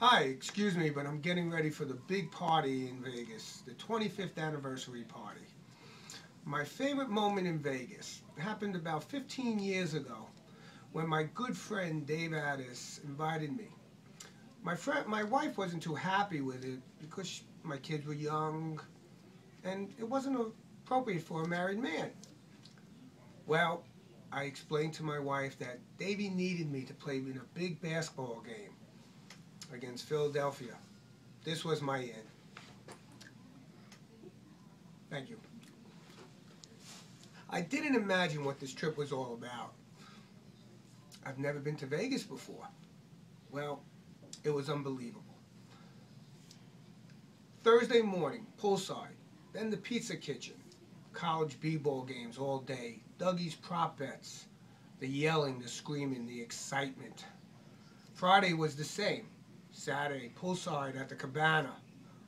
Hi, excuse me, but I'm getting ready for the big party in Vegas, the 25th anniversary party. My favorite moment in Vegas happened about 15 years ago when my good friend Dave Addis invited me. My friend, my wife wasn't too happy with it because she, my kids were young and it wasn't appropriate for a married man. Well, I explained to my wife that Davey needed me to play in a big basketball game against Philadelphia. This was my end. Thank you. I didn't imagine what this trip was all about. I've never been to Vegas before. Well, it was unbelievable. Thursday morning, poolside, then the pizza kitchen, college b-ball games all day, Dougie's prop bets, the yelling, the screaming, the excitement. Friday was the same. Saturday, poolside at the Cabana,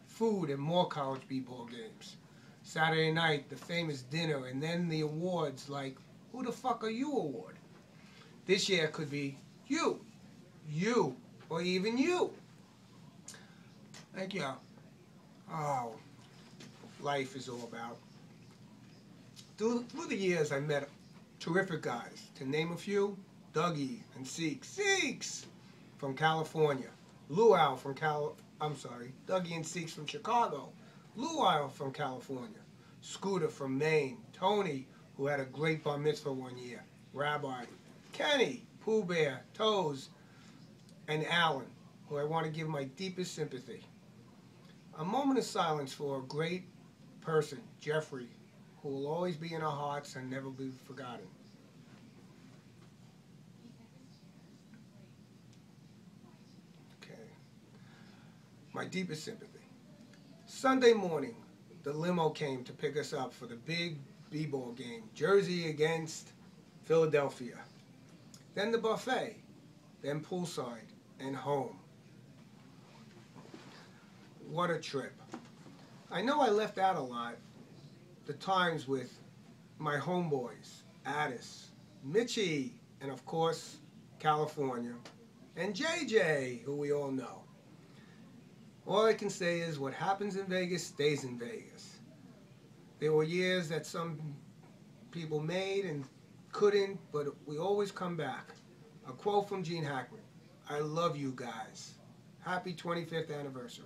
food and more college b-ball games. Saturday night, the famous dinner, and then the awards like, Who the fuck are you award? This year could be you, you, or even you. Thank you. Oh, life is all about. Through, through the years, I met terrific guys. To name a few, Dougie and Seeks. Seeks from California. Luau from Cal, I'm sorry, Dougie and Seeks from Chicago, Luau from California, Scooter from Maine, Tony, who had a great bar mitzvah one year, Rabbi, Kenny, Pooh Bear, Toes, and Alan, who I want to give my deepest sympathy. A moment of silence for a great person, Jeffrey, who will always be in our hearts and never be forgotten. My deepest sympathy. Sunday morning, the limo came to pick us up for the big b-ball game, Jersey against Philadelphia. Then the buffet, then poolside, and home. What a trip. I know I left out a lot, the times with my homeboys, Addis, Mitchie, and of course, California, and JJ, who we all know. All I can say is what happens in Vegas stays in Vegas. There were years that some people made and couldn't, but we always come back. A quote from Gene Hackman I love you guys. Happy 25th anniversary.